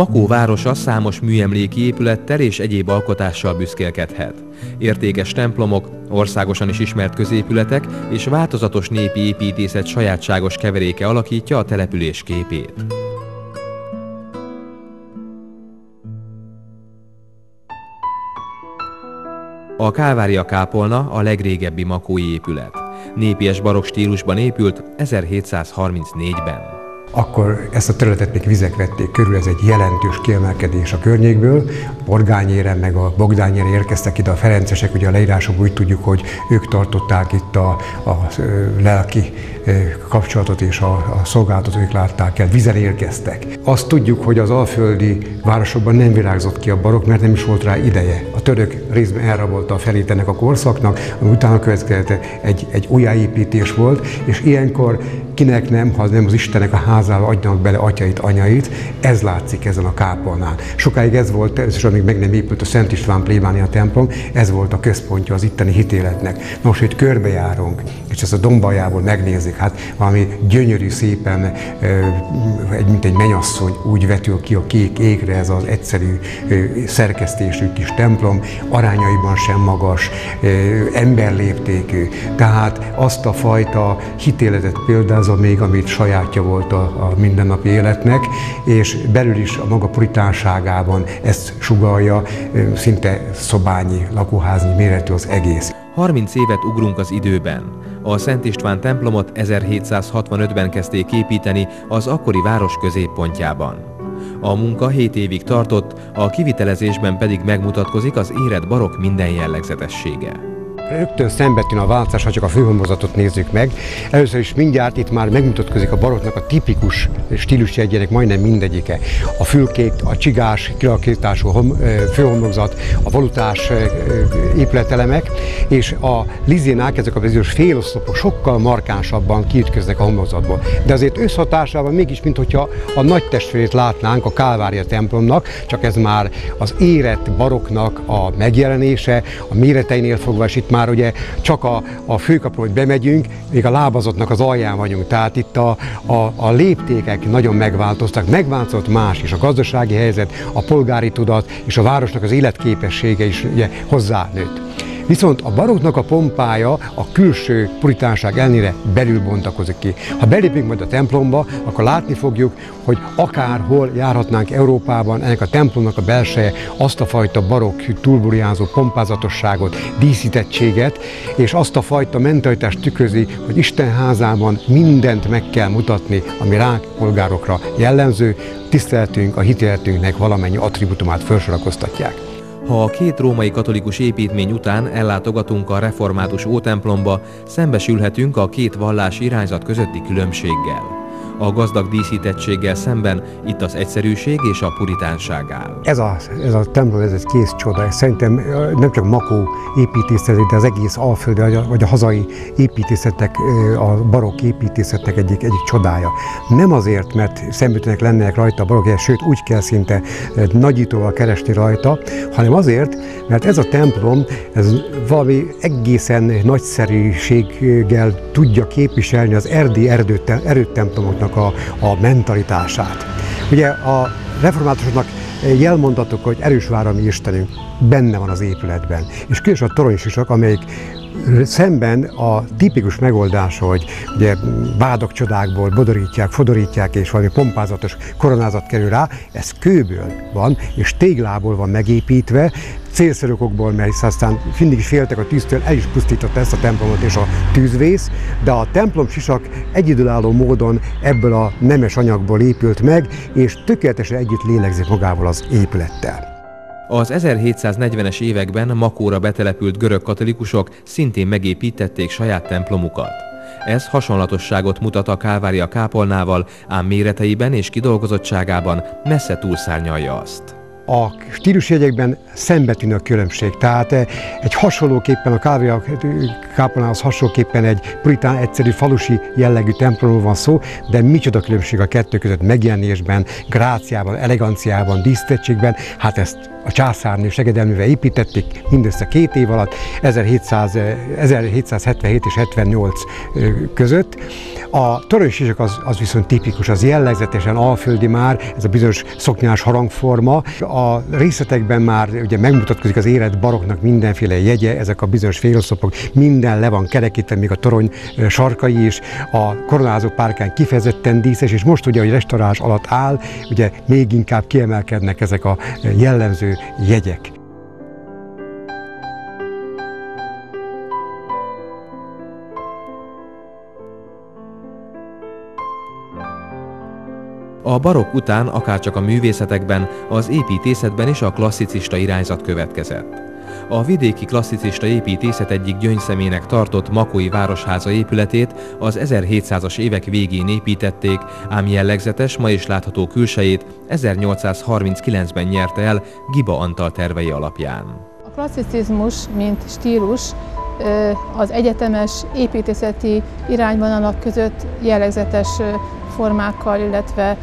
Makó városa számos műemléki épülettel és egyéb alkotással büszkélkedhet. Értékes templomok, országosan is ismert középületek és változatos népi építészet sajátságos keveréke alakítja a település képét. A Kálvária kápolna a legrégebbi makói épület. Népies barokk stílusban épült 1734-ben akkor ezt a területet még vizek vették körül, ez egy jelentős kiemelkedés a környékből. A Borgányére meg a Bogdányére érkeztek ide a Ferencesek, ugye a leírások úgy tudjuk, hogy ők tartották itt a, a lelki kapcsolatot és a, a szolgálatot ők látták el, vizen érkeztek. Azt tudjuk, hogy az alföldi városokban nem virágzott ki a barok, mert nem is volt rá ideje. A török részben elrabolta a felét ennek a korszaknak, ami utána következett egy, egy újjáépítés volt, és ilyenkor kinek nem, ha nem az Istenek a házába adjanak bele atyait, anyait, ez látszik ezen a kápolnán. Sokáig ez volt, és amíg meg nem épült a Szent István plébánia templom, ez volt a központja az itteni hitéletnek. Most, hogy körbejárunk, és ezt a dombajából megnézik, hát valami gyönyörű szépen, mint egy menyasszony úgy vetül ki a kék égre ez az egyszerű szerkesztésű kis templom, arányaiban sem magas, emberléptékű. Tehát azt a fajta hitéletet példázza még, amit sajátja volt a, a mindennapi életnek, és belül is a maga puritánságában ezt sugalja, szinte szobányi, lakóháznyi méretű az egész. 30 évet ugrunk az időben. A Szent István templomot 1765-ben kezdték építeni az akkori város középpontjában. A munka 7 évig tartott, a kivitelezésben pedig megmutatkozik az érett barok minden jellegzetessége. Rögtön szembetűn a változás, ha csak a főhomozatot nézzük meg. Először is mindjárt itt már megmutatkozik a baroknak a tipikus stílusjegyének majdnem mindegyike. A fülkék, a csigás, kialakítású főhomozat, a valutás épületelemek, és a lizinák, ezek a bizonyos féloszlopok sokkal markánsabban kiütköznek a homozatból. De azért összhatásában mégis, mintha a nagy testvérét látnánk a Kálvária templomnak, csak ez már az érett baroknak a megjelenése, a méreteinél fogva, és itt már már ugye csak a, a főkapu, hogy bemegyünk, még a lábazottnak az alján vagyunk. Tehát itt a, a, a léptékek nagyon megváltoztak, megváltozott más is, a gazdasági helyzet, a polgári tudat és a városnak az életképessége is ugye hozzánőtt. Viszont a baroknak a pompája a külső puritánság ellenére belül bontakozik ki. Ha belépünk majd a templomba, akkor látni fogjuk, hogy akárhol járhatnánk Európában, ennek a templomnak a belseje azt a fajta barokk, túlburjánzó pompázatosságot, díszítettséget, és azt a fajta mentalitást tükrözi, hogy Isten házában mindent meg kell mutatni, ami ránk polgárokra jellemző, tiszteletünk, a hitéletünknek valamennyi attribútumát felsorakoztatják. Ha a két római katolikus építmény után ellátogatunk a református ótemplomba, szembesülhetünk a két vallás irányzat közötti különbséggel. A gazdag díszítettséggel szemben itt az egyszerűség és a puritánság áll. Ez a, ez a templom, ez egy kész csoda. Szerintem nem csak Makó építészet, de az egész alföldi, vagy a hazai építészetek, a barokk építészetek egyik, egyik csodája. Nem azért, mert szembetűnek lennének rajta a barokk, sőt úgy kell szinte nagyítóval keresni rajta, hanem azért, mert ez a templom, ez valami egészen nagyszerűséggel tudja képviselni az erdi erőtemplomoknak a, a mentalitását. Ugye a reformátusoknak jelmondatok, hogy erős vár a mi Istenünk, benne van az épületben. És különösen a toronysisak, amelyik szemben a tipikus megoldás, hogy ugye vádok csodákból bodorítják, fodorítják, és valami pompázatos koronázat kerül rá, ez kőből van, és téglából van megépítve, célszerokokból, mert hisz aztán mindig is féltek a tűztől, el is pusztította ezt a templomot és a tűzvész, de a templom sisak egyedülálló módon ebből a nemes anyagból épült meg, és tökéletesen együtt lélegzik magával az épülettel. Az 1740-es években Makóra betelepült görög katolikusok szintén megépítették saját templomukat. Ez hasonlatosságot mutat a Kálvária kápolnával, ám méreteiben és kidolgozottságában messze túlszárnyalja azt a stílusjegyekben szembetűnő a különbség. Tehát eh, egy hasonlóképpen a Kálvia kápolnához hasonlóképpen egy puritán egyszerű falusi jellegű templomról van szó, de micsoda különbség a kettő között megjelenésben, gráciában, eleganciában, díszítettségben, hát ezt a császárnő segedelművel építették mindössze két év alatt, 1700, 1777 és 78 között. A torony az, az viszont tipikus, az jellegzetesen alföldi már, ez a bizonyos szoknyás harangforma. A részletekben már ugye megmutatkozik az élet baroknak mindenféle jegye, ezek a bizonyos féloszlopok, minden le van kerekítve, még a torony sarkai is, a koronázó párkány kifejezetten díszes, és most ugye, hogy restaurálás alatt áll, ugye még inkább kiemelkednek ezek a jellemző jegyek. A barokk után akárcsak a művészetekben, az építészetben is a klasszicista irányzat következett. A vidéki klasszicista építészet egyik gyöngyszemének tartott Makói Városháza épületét az 1700-as évek végén építették, ám jellegzetes, ma is látható külsejét 1839-ben nyerte el Giba Antal tervei alapján. A klasszicizmus, mint stílus, az egyetemes építészeti irányvonalak között jellegzetes formákkal, illetve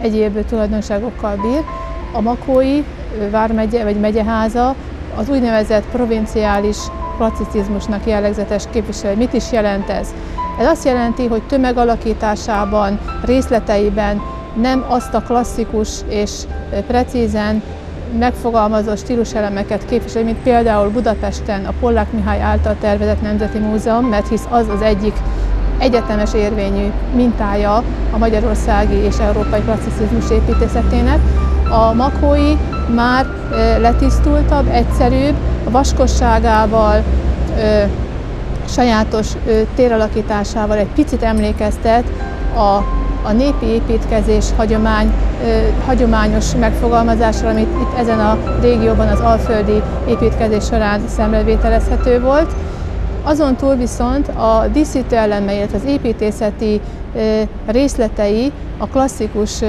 egyéb tulajdonságokkal bír. A Makói vármegye vagy megyeháza az úgynevezett provinciális klasszicizmusnak jellegzetes képviselő. Mit is jelent ez? Ez azt jelenti, hogy tömegalakításában, részleteiben nem azt a klasszikus és precízen megfogalmazó stíluselemeket képvisel, mint például Budapesten a Pollák Mihály által tervezett Nemzeti Múzeum, mert hisz az az egyik egyetemes érvényű mintája a magyarországi és európai klasszicizmus építészetének. A makói már letisztultabb, egyszerűbb, a vaskosságával, sajátos téralakításával egy picit emlékeztet a, a népi építkezés hagyomány, hagyományos megfogalmazásra, amit itt ezen a régióban az alföldi építkezés során szemrevételezhető volt. Azon túl viszont a díszítő elemei, illetve az építészeti részletei a klasszikus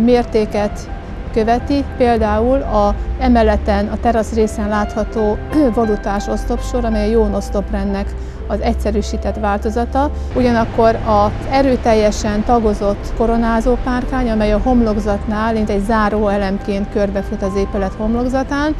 mértéket követi, például a emeleten, a terasz részen látható volutás osztopsor, amely a Jón osztoprendnek az egyszerűsített változata. Ugyanakkor az erőteljesen tagozott koronázó párkány, amely a homlokzatnál, mint egy záró elemként körbefut az épület homlokzatán.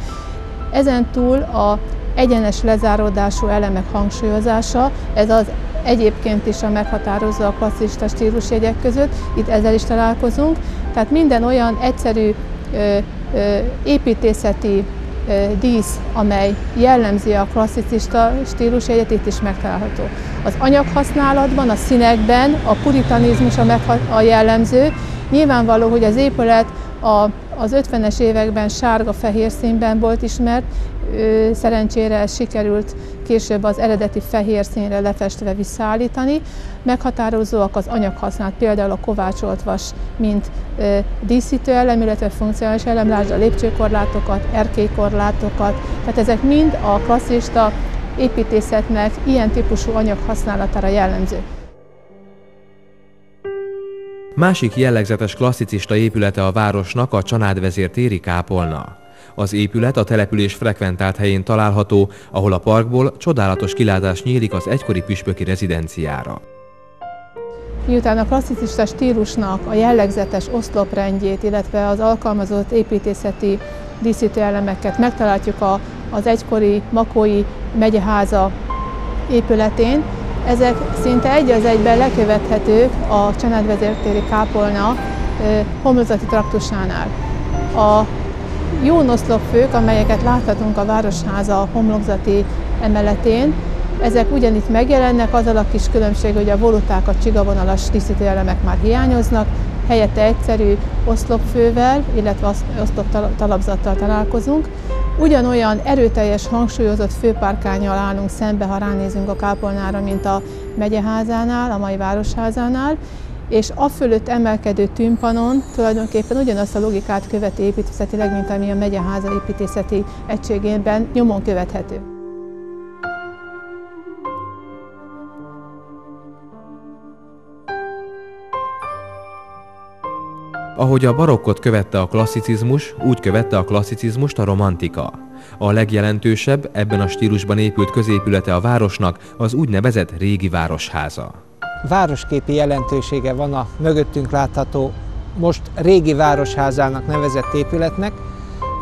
Ezen túl a egyenes lezáródású elemek hangsúlyozása, ez az egyébként is a meghatározó a klasszista stílusjegyek között, itt ezzel is találkozunk, tehát minden olyan egyszerű építészeti dísz, amely jellemzi a klasszicista stílusjegyet, itt is megtalálható. Az anyaghasználatban, a színekben a puritanizmus a, a jellemző. Nyilvánvaló, hogy az épület a, az 50-es években sárga-fehér színben volt ismert, szerencsére sikerült később az eredeti fehér színre lefestve visszaállítani. Meghatározóak az anyaghasználat, például a kovácsolt vas, mint díszítő elem, illetve funkcionális elem, lásd a lépcsőkorlátokat, erkélykorlátokat, tehát ezek mind a klasszista építészetnek ilyen típusú anyaghasználatára jellemző. Másik jellegzetes klasszicista épülete a városnak a Csanádvezér téri kápolna. Az épület a település frekventált helyén található, ahol a parkból csodálatos kilátás nyílik az egykori püspöki rezidenciára. Miután a klasszicista stílusnak a jellegzetes oszloprendjét, illetve az alkalmazott építészeti díszítőelemeket megtaláljuk a, az egykori Makói megyeháza épületén, ezek szinte egy az egyben lekövethetők a családvezértéri kápolna homlokzati traktusánál. A jó noszlopfők, amelyeket láthatunk a Városháza homlokzati emeletén, ezek ugyanitt megjelennek, azzal a kis különbség, hogy a voluták, a csigavonalas díszítőelemek már hiányoznak, helyette egyszerű oszlopfővel, illetve oszlop talapzattal találkozunk. Ugyanolyan erőteljes, hangsúlyozott főpárkányjal állunk szembe, ha ránézünk a kápolnára, mint a megyeházánál, a mai városházánál, és a fölött emelkedő tűmpanon tulajdonképpen ugyanazt a logikát követi építészetileg, mint ami a megyeháza építészeti egységében nyomon követhető. Ahogy a barokkot követte a klasszicizmus, úgy követte a klasszicizmust a romantika. A legjelentősebb ebben a stílusban épült középülete a városnak az úgynevezett régi városháza. Városképi jelentősége van a mögöttünk látható most régi városházának nevezett épületnek.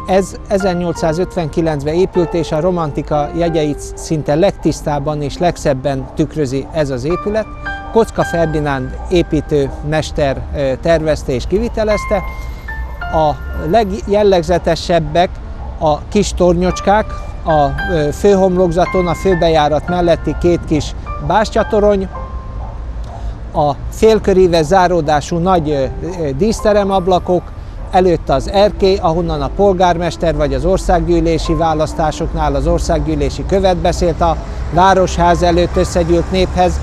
Ez 1859-ben épült, és a romantika jegyeit szinte legtisztábban és legszebben tükrözi ez az épület. Kocka Ferdinánd építő mester tervezte és kivitelezte. A legjellegzetesebbek a kis tornyocskák, a főhomlokzaton, a főbejárat melletti két kis bástyatorony, a félköríves záródású nagy díszteremablakok, előtt az erkély, ahonnan a polgármester vagy az országgyűlési választásoknál az országgyűlési követ beszélt a városház előtt összegyűlt néphez.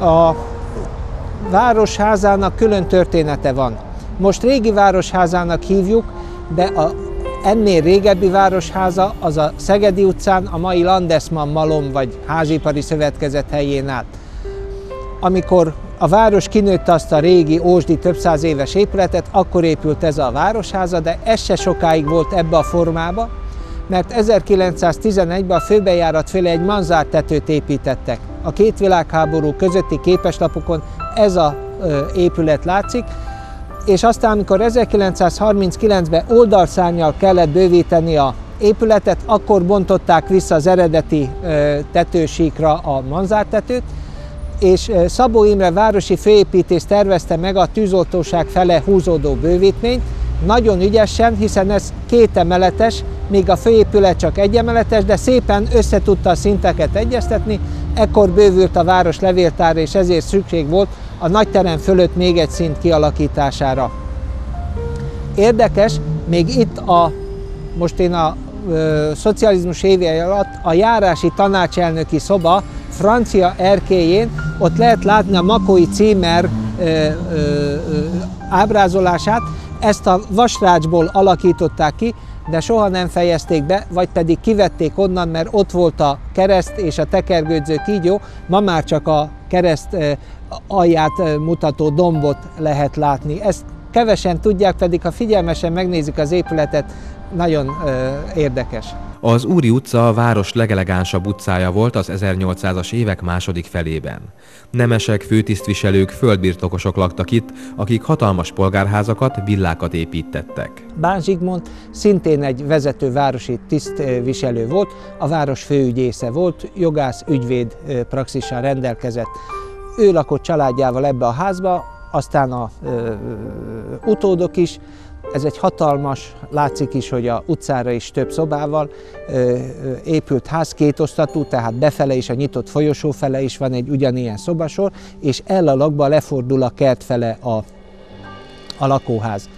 A városházának külön története van. Most régi városházának hívjuk, de a ennél régebbi városháza az a Szegedi utcán, a mai Landesman Malom vagy Házipari Szövetkezet helyén állt. Amikor a város kinőtte azt a régi ósdi több száz éves épületet, akkor épült ez a városháza, de ez se sokáig volt ebbe a formába, mert 1911-ben a főbejárat fölé egy manzártetőt építettek. A két világháború közötti képeslapokon ez a épület látszik, és aztán, amikor 1939-ben oldalszárnyal kellett bővíteni a épületet, akkor bontották vissza az eredeti tetősíkra a manzártetőt, és Szabó Imre városi főépítés tervezte meg a tűzoltóság fele húzódó bővítményt, nagyon ügyesen, hiszen ez két emeletes, míg a főépület csak egy emeletes, de szépen összetudta a szinteket egyeztetni, ekkor bővült a város levéltára, és ezért szükség volt a nagy terem fölött még egy szint kialakítására. Érdekes, még itt a, most én a ö, szocializmus évei alatt a járási tanácselnöki szoba francia erkéjén, ott lehet látni a Makói címer ö, ö, ö, ábrázolását, ezt a vasrácsból alakították ki, de soha nem fejezték be, vagy pedig kivették onnan, mert ott volt a kereszt és a tekergődző kígyó, ma már csak a kereszt alját mutató dombot lehet látni. Ezt kevesen tudják, pedig ha figyelmesen megnézik az épületet, nagyon érdekes. Az Úri utca a város legelegánsabb utcája volt az 1800-as évek második felében. Nemesek, főtisztviselők, földbirtokosok laktak itt, akik hatalmas polgárházakat, villákat építettek. Bán Zsigmond szintén egy vezető városi tisztviselő volt, a város főügyésze volt, jogász, ügyvéd praxissal rendelkezett. Ő lakott családjával ebbe a házba, aztán a ö, utódok is, ez egy hatalmas, látszik is, hogy a utcára is több szobával ö, épült ház, kétosztatú, tehát befele is, a nyitott folyosó fele is van egy ugyanilyen szobasor, és ellalakba lefordul a kert fele a, a lakóház.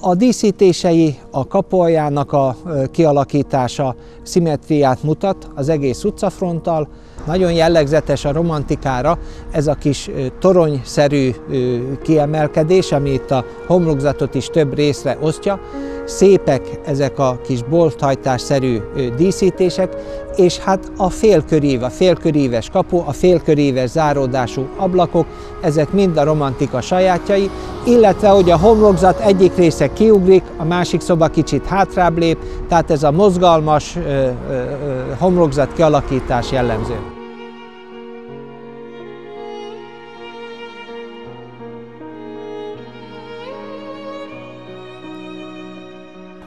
A díszítései, a kapualjának a kialakítása szimmetriát mutat az egész utcafronttal, nagyon jellegzetes a romantikára ez a kis toronyszerű kiemelkedés, ami itt a homlokzatot is több részre osztja. Szépek ezek a kis bolthajtásszerű díszítések, és hát a félkörív, a félköríves kapu, a félköríves záródású ablakok, ezek mind a romantika sajátjai, illetve hogy a homlokzat egyik része kiugrik, a másik szoba kicsit hátrább lép, tehát ez a mozgalmas ö, ö, homlokzat kialakítás jellemző.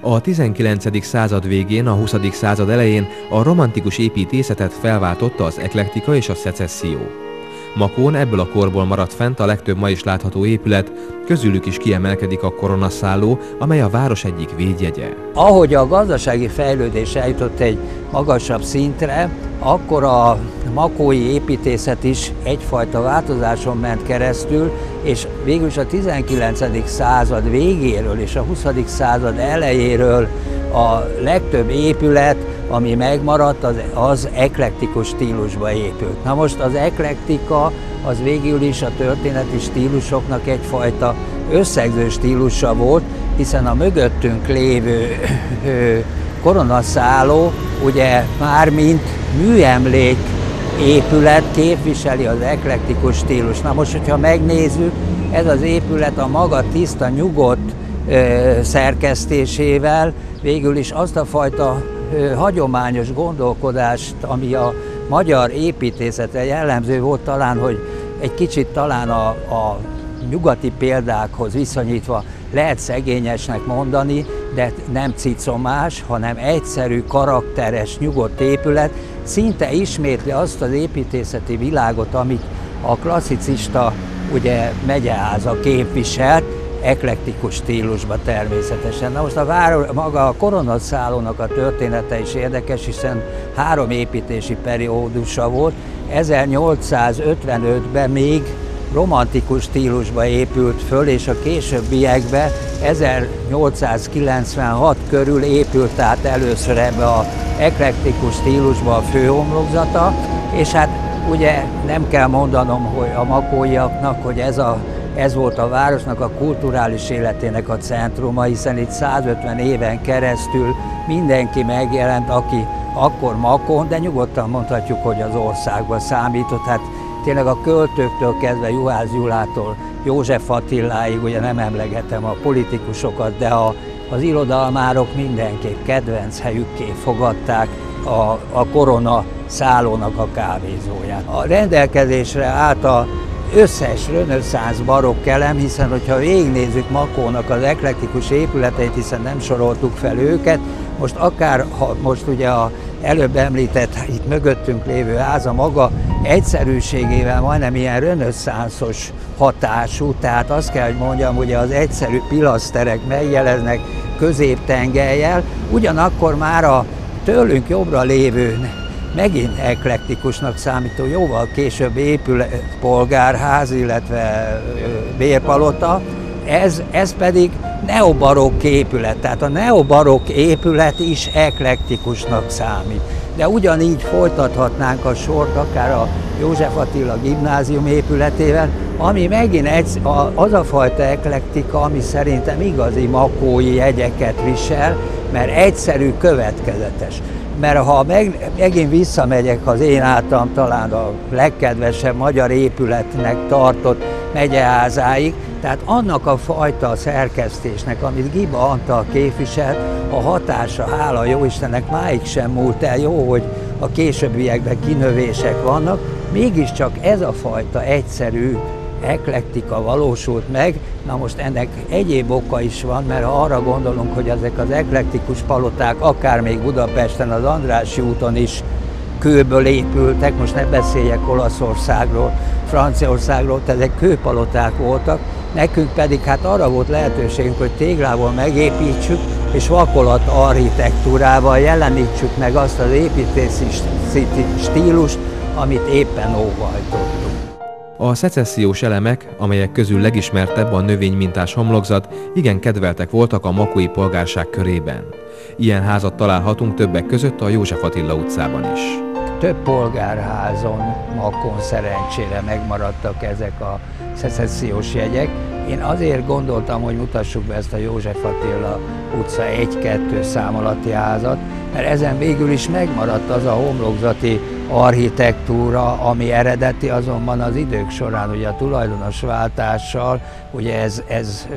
A 19. század végén, a 20. század elején a romantikus építészetet felváltotta az eklektika és a szecesszió. Makón ebből a korból maradt fent a legtöbb ma is látható épület, közülük is kiemelkedik a koronaszálló, amely a város egyik védjegye. Ahogy a gazdasági fejlődés eljutott egy magasabb szintre, akkor a makói építészet is egyfajta változáson ment keresztül, és végül a 19. század végéről és a 20. század elejéről a legtöbb épület, ami megmaradt, az, az eklektikus stílusba épült. Na most az eklektika az végül is a történeti stílusoknak egyfajta összegző stílusa volt, hiszen a mögöttünk lévő koronaszálló ugye már mint műemlék épület képviseli az eklektikus stílus. Na most, hogyha megnézzük, ez az épület a maga tiszta, nyugodt ö, szerkesztésével végül is azt a fajta hagyományos gondolkodást, ami a magyar építészetre jellemző volt talán, hogy egy kicsit talán a, a nyugati példákhoz viszonyítva lehet szegényesnek mondani, de nem cicomás, hanem egyszerű, karakteres, nyugodt épület, szinte ismétli azt az építészeti világot, amit a klasszicista ugye megyeháza képviselt, eklektikus stílusban természetesen. Na most a város, maga a koronaszállónak a története is érdekes, hiszen három építési periódusa volt. 1855-ben még romantikus stílusba épült föl, és a későbbiekben 1896 körül épült át először ebbe a eklektikus stílusba a főhomlokzata, és hát ugye nem kell mondanom hogy a makóiaknak, hogy ez, a, ez volt a városnak a kulturális életének a centruma, hiszen itt 150 éven keresztül mindenki megjelent, aki akkor Makon, de nyugodtan mondhatjuk, hogy az országban számított. Hát tényleg a költőktől kezdve Juhász Gyulától József Attiláig, ugye nem emlegetem a politikusokat, de a, az irodalmárok mindenképp kedvenc helyükké fogadták a, a korona szállónak a kávézóját. A rendelkezésre állt a összes reneszánsz barokk elem, hiszen hogyha végignézzük Makónak az eklektikus épületeit, hiszen nem soroltuk fel őket, most akár, ha most ugye a előbb említett itt mögöttünk lévő háza maga egyszerűségével majdnem ilyen reneszánszos hatású, tehát azt kell, hogy mondjam, hogy az egyszerű pilaszterek megjelennek középtengelyel, ugyanakkor már a tőlünk jobbra lévő megint eklektikusnak számító, jóval később épül polgárház, illetve bérpalota, ez, ez pedig neobarokk épület, tehát a neobarokk épület is eklektikusnak számít. De ugyanígy folytathatnánk a sort akár a József Attila gimnázium épületével, ami megint egy, az a fajta eklektika, ami szerintem igazi makói jegyeket visel, mert egyszerű, következetes. Mert ha meg, megint visszamegyek az én általam talán a legkedvesebb magyar épületnek tartott megyeházáig, tehát annak a fajta szerkesztésnek, amit Giba Antal képvisel, a hatása, hála jó Istennek, máig sem múlt el, jó, hogy a későbbiekben kinövések vannak, mégiscsak ez a fajta egyszerű eklektika valósult meg. Na most ennek egyéb oka is van, mert ha arra gondolunk, hogy ezek az eklektikus paloták akár még Budapesten, az Andrássy úton is kőből épültek, most ne beszéljek Olaszországról, Franciaországról, tehát ezek kőpaloták voltak, nekünk pedig hát arra volt lehetőségünk, hogy téglából megépítsük, és vakolat architektúrával jelenítsük meg azt az építési stílust, amit éppen óvajtottunk. A szecessziós elemek, amelyek közül legismertebb a növénymintás homlokzat, igen kedveltek voltak a makói polgárság körében. Ilyen házat találhatunk többek között a József Attila utcában is. Több polgárházon, makon szerencsére megmaradtak ezek a szecessziós jegyek. Én azért gondoltam, hogy mutassuk be ezt a József Attila utca 1-2 szám alatti házat, mert ezen végül is megmaradt az a homlokzati architektúra, ami eredeti, azonban az idők során ugye a tulajdonos váltással, ugye ez, ez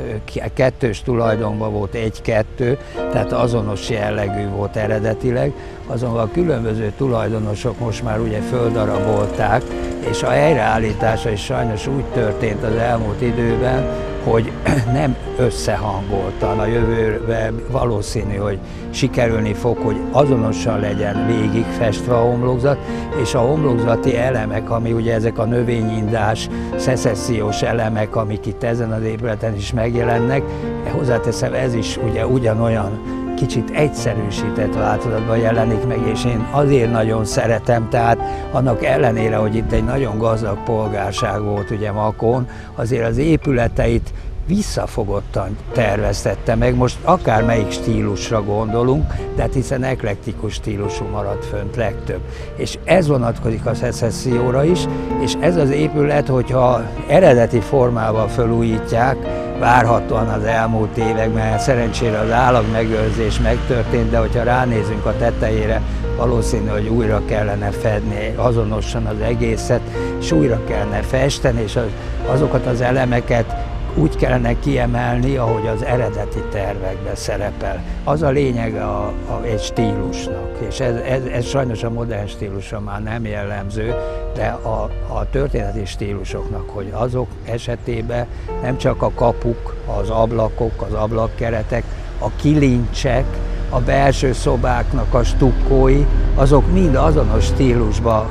kettős tulajdonban volt egy-kettő, tehát azonos jellegű volt eredetileg, azonban a különböző tulajdonosok most már ugye földarabolták, és a helyreállítása is sajnos úgy történt az elmúlt időben, hogy nem összehangoltan a jövőben valószínű, hogy sikerülni fog, hogy azonosan legyen végig festve a homlokzat, és a homlokzati elemek, ami ugye ezek a növényindás, szecessziós elemek, amik itt ezen az épületen is megjelennek, hozzáteszem, ez is ugye ugyanolyan kicsit egyszerűsített változatban jelenik meg, és én azért nagyon szeretem, tehát annak ellenére, hogy itt egy nagyon gazdag polgárság volt ugye Makon, azért az épületeit visszafogottan terveztette meg, most akármelyik stílusra gondolunk, de hát hiszen eklektikus stílusú maradt fönt legtöbb. És ez vonatkozik a szecesszióra is, és ez az épület, hogyha eredeti formával felújítják, várhatóan az elmúlt években, szerencsére az állag megőrzés megtörtént, de hogyha ránézünk a tetejére, valószínű, hogy újra kellene fedni azonosan az egészet, és újra kellene festeni, és azokat az elemeket úgy kellene kiemelni, ahogy az eredeti tervekben szerepel. Az a lényeg a, a, egy stílusnak, és ez, ez, ez sajnos a modern stílusra már nem jellemző, de a, a történeti stílusoknak, hogy azok esetében nem csak a kapuk, az ablakok, az ablakkeretek, a kilincsek, a belső szobáknak a stukkói, azok mind azonos stílusba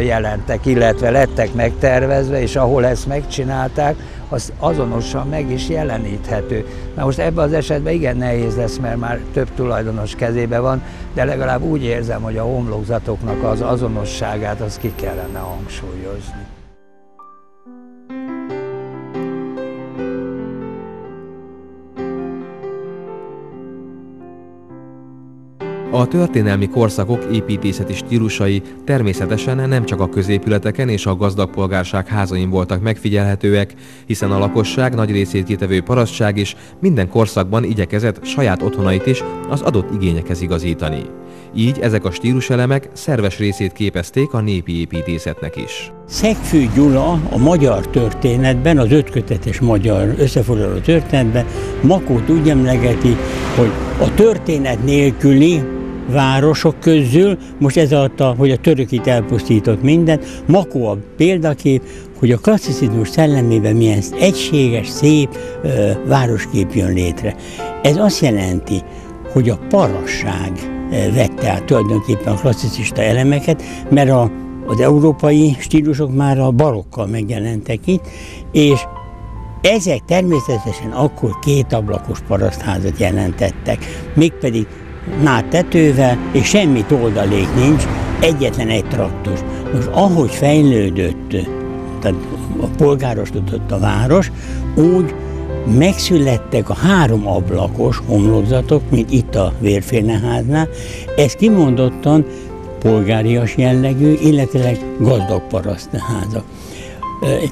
jelentek, illetve lettek megtervezve, és ahol ezt megcsinálták, az azonosan meg is jeleníthető. Na most ebben az esetben igen nehéz lesz, mert már több tulajdonos kezébe van, de legalább úgy érzem, hogy a homlokzatoknak az azonosságát az ki kellene hangsúlyozni. A történelmi korszakok építészeti stílusai természetesen nem csak a középületeken és a gazdag polgárság házain voltak megfigyelhetőek, hiszen a lakosság nagy részét kitevő parasztság is minden korszakban igyekezett saját otthonait is az adott igényekhez igazítani. Így ezek a stíluselemek szerves részét képezték a népi építészetnek is. Szegfű Gyula a magyar történetben, az ötkötetes magyar összefoglaló történetben Makót úgy emlegeti, hogy a történet nélküli városok közül, most ez alatt, hogy a török itt elpusztított mindent, Makó a példakép, hogy a klasszicizmus szellemében milyen egységes, szép ö, városkép jön létre. Ez azt jelenti, hogy a parasság vette át tulajdonképpen a klasszicista elemeket, mert a, az európai stílusok már a barokkal megjelentek itt, és ezek természetesen akkor két ablakos parasztházat jelentettek, mégpedig nád tetővel, és semmi oldalék nincs, egyetlen egy traktus. Most ahogy fejlődött, tehát a polgárosodott a város, úgy megszülettek a három ablakos homlokzatok, mint itt a Vérférneháznál. Ez kimondottan polgárias jellegű, illetve gazdag parasztházak.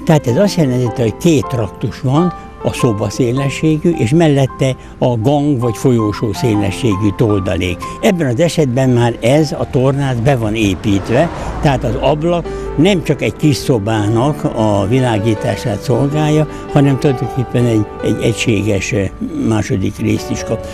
Tehát ez azt jelenti, hogy két traktus van, a szoba szélességű, és mellette a gang vagy folyósó szélességű toldalék. Ebben az esetben már ez a tornáz be van építve, tehát az ablak nem csak egy kis szobának a világítását szolgálja, hanem tulajdonképpen egy, egy egységes második részt is kap.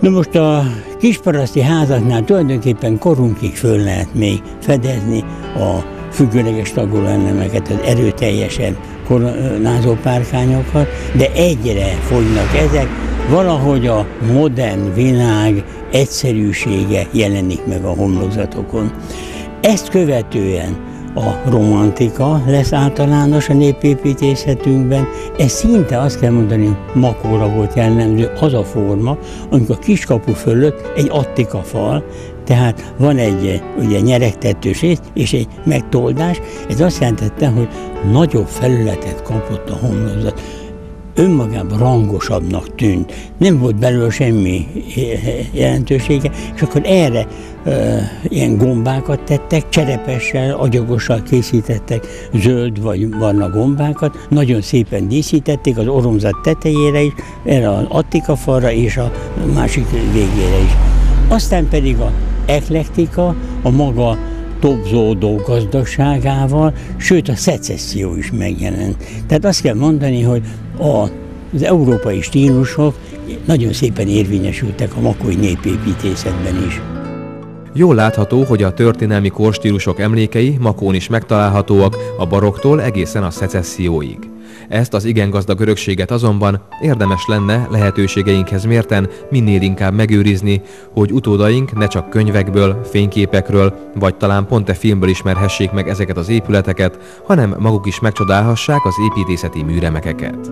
Na most a kisparaszti házaknál tulajdonképpen korunkig föl lehet még fedezni a függőleges tagolóelemeket, az erőteljesen koronázó párkányokat, de egyre fogynak ezek, valahogy a modern világ egyszerűsége jelenik meg a homlokzatokon. Ezt követően a romantika lesz általános a népépítészetünkben. Ez szinte azt kell mondani, makóra volt jellemző az a forma, amikor a kiskapu fölött egy attika fal, tehát van egy ugye, nyeregtetős rész és egy megtoldás. Ez azt jelentette, hogy nagyobb felületet kapott a homlokzat önmagában rangosabbnak tűnt. Nem volt belőle semmi jelentősége, és akkor erre e, ilyen gombákat tettek, cserepessel, agyagossal készítettek zöld vagy barna gombákat, nagyon szépen díszítették az oromzat tetejére is, erre az attika falra és a másik végére is. Aztán pedig a eklektika, a maga topzódó gazdagságával, sőt a szecesszió is megjelent. Tehát azt kell mondani, hogy a, az európai stílusok nagyon szépen érvényesültek a makói népépítészetben is. Jól látható, hogy a történelmi korstílusok emlékei Makón is megtalálhatóak a baroktól egészen a szecesszióig. Ezt az igen gazdag örökséget azonban érdemes lenne lehetőségeinkhez mérten minél inkább megőrizni, hogy utódaink ne csak könyvekből, fényképekről, vagy talán pont e filmből ismerhessék meg ezeket az épületeket, hanem maguk is megcsodálhassák az építészeti műremekeket.